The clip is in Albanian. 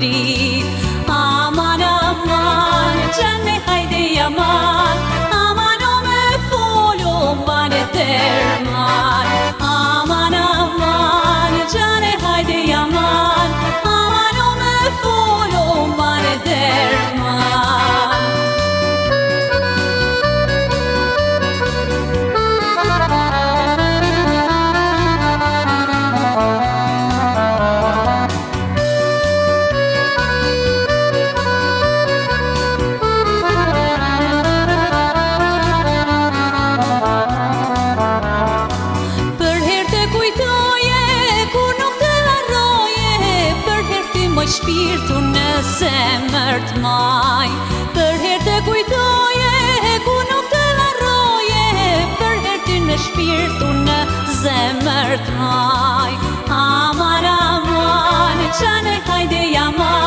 city moj shpirtu në zemër të maj Për herë të kujtoje, e ku nuk të varoje Për herë ty në shpirtu në zemër të maj Amar, amar, qanër hajde jamar